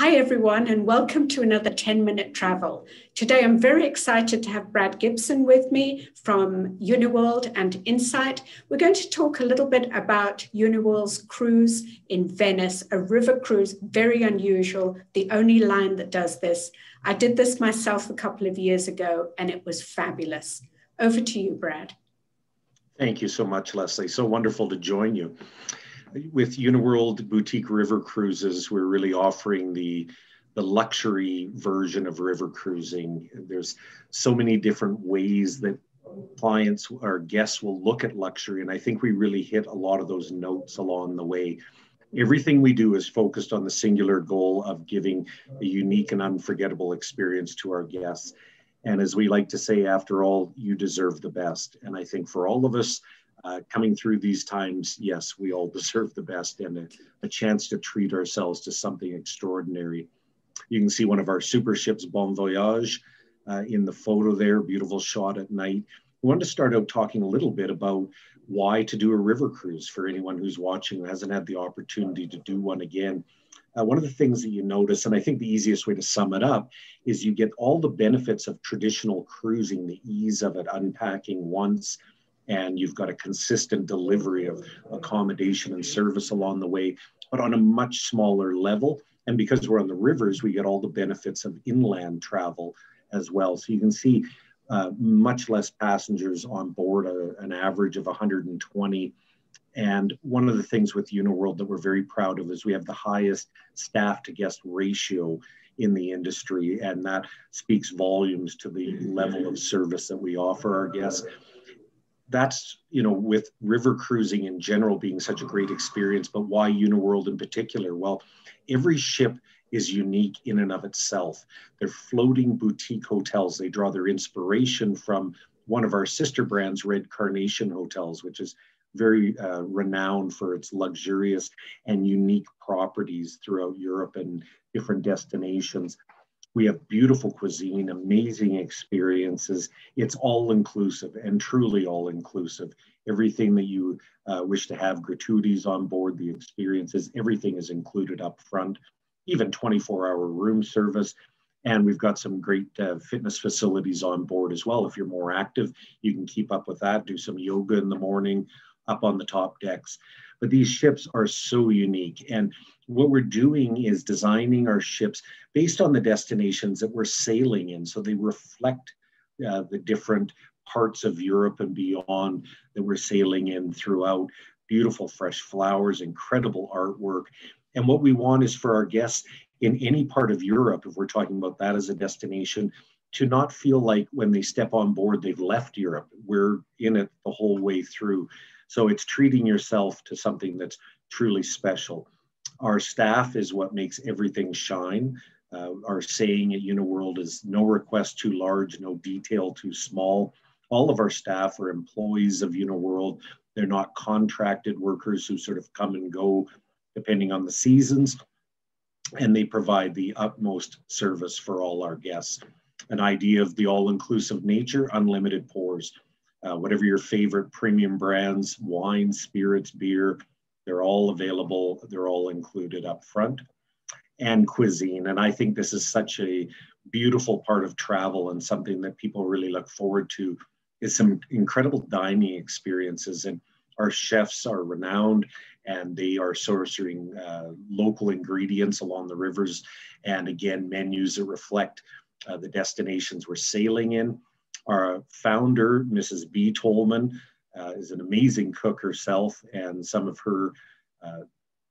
Hi, everyone, and welcome to another 10 minute travel. Today, I'm very excited to have Brad Gibson with me from Uniworld and Insight. We're going to talk a little bit about Uniworld's cruise in Venice, a river cruise, very unusual, the only line that does this. I did this myself a couple of years ago, and it was fabulous. Over to you, Brad. Thank you so much, Leslie. So wonderful to join you with Uniworld Boutique River Cruises, we're really offering the the luxury version of river cruising. There's so many different ways that clients or guests will look at luxury, and I think we really hit a lot of those notes along the way. Everything we do is focused on the singular goal of giving a unique and unforgettable experience to our guests. And as we like to say, after all, you deserve the best. And I think for all of us, uh, coming through these times, yes, we all deserve the best and a, a, chance to treat ourselves to something extraordinary. You can see one of our super ships, Bon Voyage, uh, in the photo there, beautiful shot at night. We wanted to start out talking a little bit about why to do a river cruise for anyone who's watching who hasn't had the opportunity to do one again. Uh, one of the things that you notice, and I think the easiest way to sum it up, is you get all the benefits of traditional cruising, the ease of it, unpacking once, and you've got a consistent delivery of accommodation and service along the way, but on a much smaller level. And because we're on the rivers, we get all the benefits of inland travel as well. So you can see uh, much less passengers on board, uh, an average of 120. And one of the things with Uniworld that we're very proud of is we have the highest staff to guest ratio in the industry. And that speaks volumes to the level of service that we offer our guests that's you know with river cruising in general being such a great experience but why uniworld in particular? Well every ship is unique in and of itself. They're floating boutique hotels. They draw their inspiration from one of our sister brands red carnation hotels which is very uh, renowned for its luxurious and unique properties throughout europe and different destinations we have beautiful cuisine, amazing experiences. It's all inclusive and truly all inclusive. Everything that you uh, wish to have, gratuities on board, the experiences, everything is included up front, even 24 hour room service. And we've got some great uh, fitness facilities on board as well. If you're more active, you can keep up with that, do some yoga in the morning up on the top decks. But these ships are so unique. And what we're doing is designing our ships based on the destinations that we're sailing in. So they reflect uh, the different parts of Europe and beyond that we're sailing in throughout. Beautiful fresh flowers, incredible artwork. And what we want is for our guests in any part of Europe, if we're talking about that as a destination, to not feel like when they step on board, they've left Europe. We're in it the whole way through. So it's treating yourself to something that's truly special. Our staff is what makes everything shine. Uh, our saying at Uniworld is no request too large, no detail too small. All of our staff are employees of Uniworld. They're not contracted workers who sort of come and go depending on the seasons. And they provide the utmost service for all our guests. An idea of the all inclusive nature, unlimited pours uh, whatever your favorite premium brands, wine, spirits, beer, they're all available. They're all included up front and cuisine. And I think this is such a beautiful part of travel and something that people really look forward to is some incredible dining experiences. And our chefs are renowned and they are sourcing uh, local ingredients along the rivers. And again, menus that reflect uh, the destinations we're sailing in. Our founder, Mrs. Bea Tollman, uh, is an amazing cook herself, and some of her uh,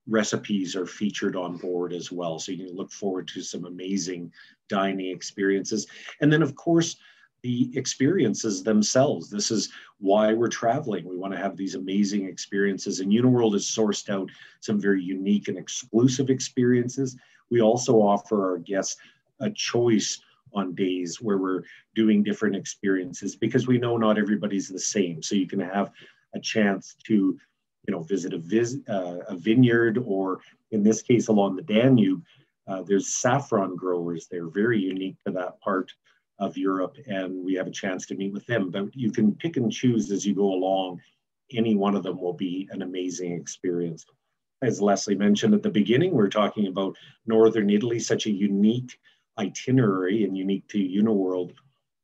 recipes are featured on board as well. So you can look forward to some amazing dining experiences. And then, of course, the experiences themselves. This is why we're traveling. We want to have these amazing experiences, and Uniworld has sourced out some very unique and exclusive experiences. We also offer our guests a choice on days where we're doing different experiences because we know not everybody's the same. So you can have a chance to, you know, visit a, vis- uh, a vineyard or in this case along the Danube, uh, there's saffron growers. They're very unique to that part of Europe, and we have a chance to meet with them. But you can pick and choose as you go along. Any one of them will be an amazing experience. as Leslie mentioned at the beginning, we're talking about Northern Italy, such a unique itinerary and unique to Uniworld.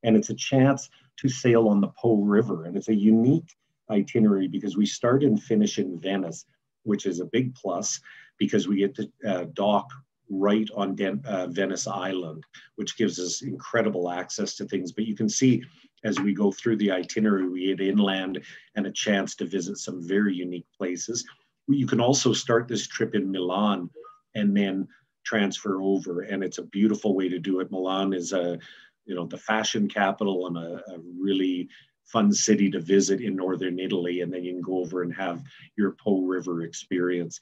And it's a chance to sail on the Po River. And it's a unique itinerary because we start and finish in Venice, which is a big plus because we get to uh, dock right on Den- uh, Venice Island, which gives us incredible access to things. But you can see as we go through the itinerary, we get inland and a chance to visit some very unique places. You can also start this trip in Milan and then transfer over, and it's a beautiful way to do it. Milan is a, you know, the fashion capital and a, a really fun city to visit in northern Italy, and then you can go over and have your Po River experience.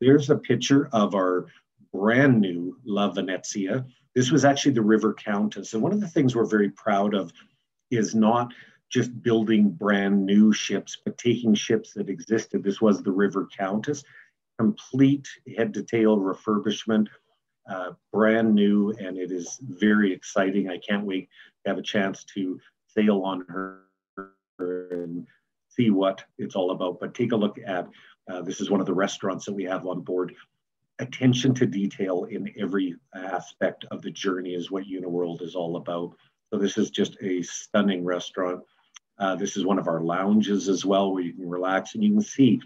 There's a picture of our brand new La Venezia. This was actually the River Countess. And one of the things we're very proud of is not just building brand new ships, but taking ships that existed. This was the River Countess, complete head to tail refurbishment, uh, brand new, and it is very exciting. I can't wait to have a chance to sail on her and see what it's all about. But take a look at uh, this is one of the restaurants that we have on board. Attention to detail in every aspect of the journey is what Uniworld is all about. So this is just a stunning restaurant. Uh, this is one of our lounges as well, where you can relax and you can see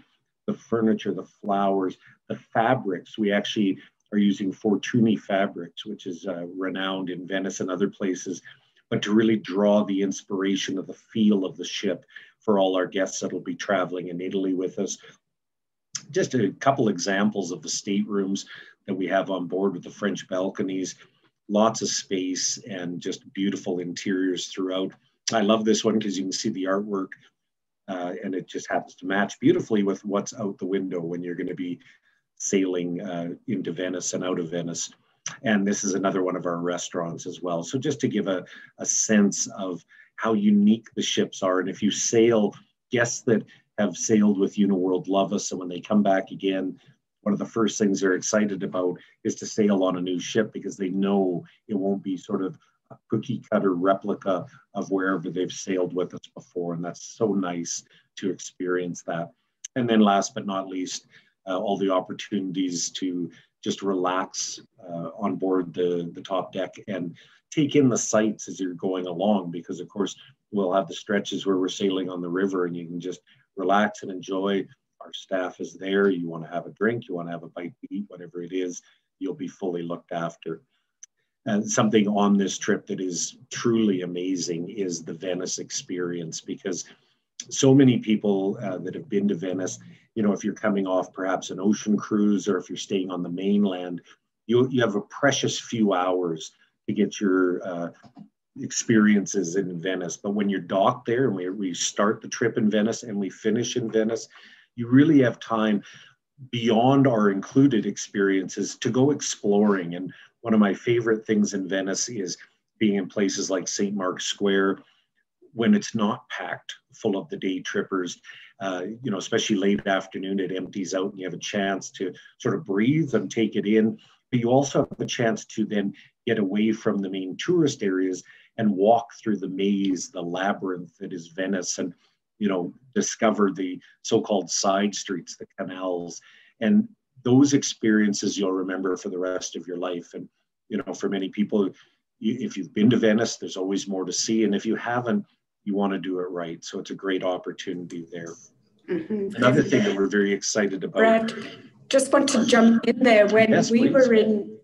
the furniture, the flowers, the fabrics. We actually are using Fortuny fabrics, which is uh, renowned in Venice and other places, but to really draw the inspiration of the feel of the ship for all our guests that will be traveling in Italy with us. Just a couple examples of the staterooms that we have on board with the French balconies lots of space and just beautiful interiors throughout. I love this one because you can see the artwork uh, and it just happens to match beautifully with what's out the window when you're going to be sailing uh, into Venice and out of Venice. And this is another one of our restaurants as well. So just to give a, a sense of how unique the ships are. And if you sail, guests that have sailed with Uniworld love us. And when they come back again, one of the first things they're excited about is to sail on a new ship because they know it won't be sort of a cookie cutter replica of wherever they've sailed with us before. And that's so nice to experience that. And then last but not least, uh, all the opportunities to just relax uh, on board the, the top deck and take in the sights as you're going along because of course we'll have the stretches where we're sailing on the river and you can just relax and enjoy our staff is there. You want to have a drink, you want to have a bite to eat, whatever it is, you'll be fully looked after. And something on this trip that is truly amazing is the Venice experience because so many people uh, that have been to Venice, you know, if you're coming off perhaps an ocean cruise or if you're staying on the mainland, you, you have a precious few hours to get your uh, experiences in Venice. But when you're docked there and we, we start the trip in Venice and we finish in Venice, you really have time beyond our included experiences to go exploring. And one of my favorite things in Venice is being in places like St. Mark's Square when it's not packed full of the day trippers. Uh, you know, especially late afternoon, it empties out and you have a chance to sort of breathe and take it in. But you also have a chance to then get away from the main tourist areas and walk through the maze, the labyrinth that is Venice. And you know, discover the so-called side streets, the canals, and those experiences you'll remember for the rest of your life. And you know, for many people, you, if you've been to Venice, there's always more to see, and if you haven't, you want to do it right. So it's a great opportunity there. Mm-hmm. Another thing that we're very excited about. Brad, just want to jump in there. When yes, we please. were in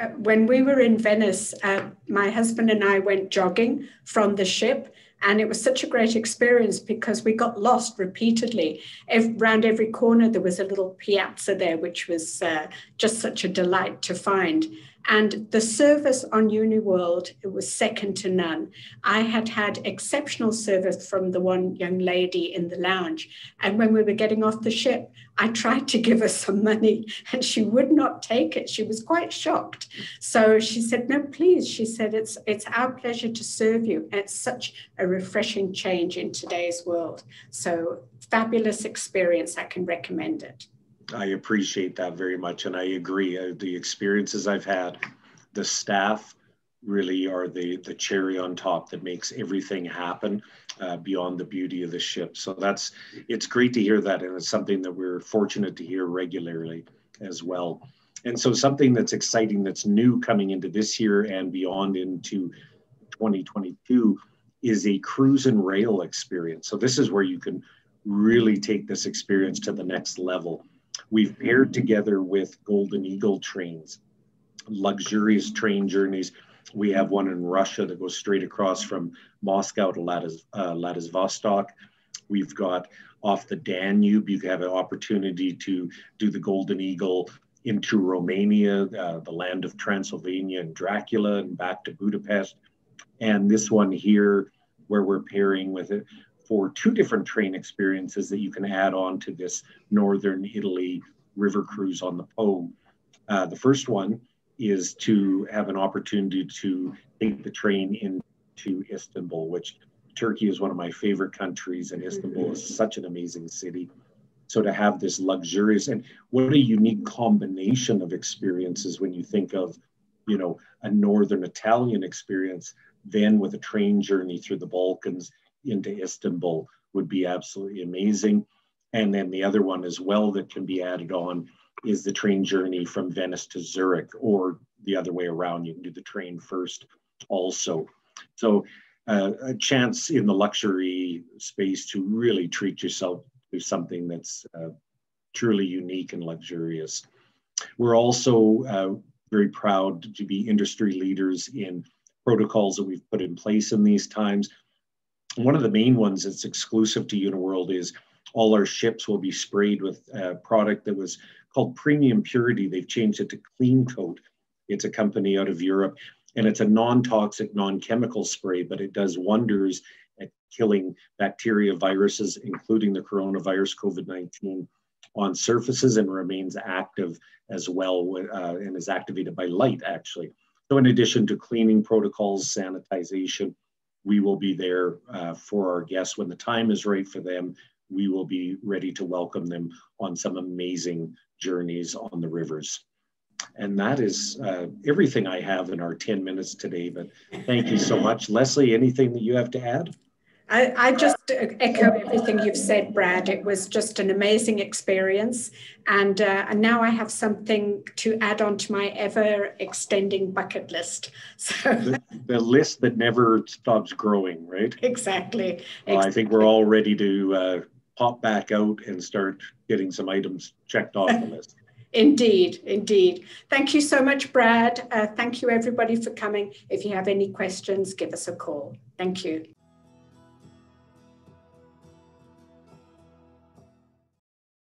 uh, when we were in Venice, uh, my husband and I went jogging from the ship and it was such a great experience because we got lost repeatedly. Around every corner, there was a little piazza there, which was uh, just such a delight to find. And the service on Uniworld, it was second to none. I had had exceptional service from the one young lady in the lounge. And when we were getting off the ship, I tried to give her some money and she would not take it. She was quite shocked. So she said, No, please. She said, It's, it's our pleasure to serve you. It's such a refreshing change in today's world. So, fabulous experience. I can recommend it. I appreciate that very much, and I agree. Uh, the experiences I've had, the staff really are the the cherry on top that makes everything happen uh, beyond the beauty of the ship. So that's it's great to hear that, and it's something that we're fortunate to hear regularly as well. And so something that's exciting, that's new coming into this year and beyond into 2022 is a cruise and rail experience. So this is where you can really take this experience to the next level. We've paired together with Golden Eagle trains, luxurious train journeys we have one in Russia that goes straight across from Moscow to Ladis, uh, Vladivostok. We've got off the Danube, you have an opportunity to do the Golden Eagle into Romania, uh, the land of Transylvania and Dracula, and back to Budapest. And this one here, where we're pairing with it for two different train experiences that you can add on to this Northern Italy river cruise on the Po. Uh, the first one is to have an opportunity to take the train into Istanbul, which Turkey is one of my favorite countries, and Istanbul is such an amazing city. So to have this luxurious and what a unique combination of experiences when you think of, you know, a northern Italian experience, then with a train journey through the Balkans into Istanbul would be absolutely amazing. And then the other one as well that can be added on is the train journey from Venice to Zurich, or the other way around. You can do the train first also. So, uh, a chance in the luxury space to really treat yourself to something that's uh, truly unique and luxurious. We're also uh, very proud to be industry leaders in protocols that we've put in place in these times. One of the main ones that's exclusive to Uniworld is all our ships will be sprayed with a product that was called Premium Purity. They've changed it to Clean Coat. It's a company out of Europe, and it's a non-toxic, non-chemical spray, but it does wonders at killing bacteria, viruses, including the coronavirus COVID-19 on surfaces and remains active as well uh, and is activated by light actually. So in addition to cleaning protocols, sanitization, we will be there uh, for our guests when the time is right for them. We will be ready to welcome them on some amazing journeys on the rivers. And that is uh, everything I have in our 10 minutes today. But thank you so much. Leslie, anything that you have to add? I, I, just echo everything you've said, Brad. It was just an amazing experience. And, uh, and now I have something to add on to my ever extending bucket list. So the, the list that never stops growing, right? Exactly. Well, exactly. I think we're all ready to uh, pop back out and start getting some items checked off the list. Indeed, indeed. Thank you so much, Brad. Uh, thank you, everybody, for coming. If you have any questions, give us a call. Thank you.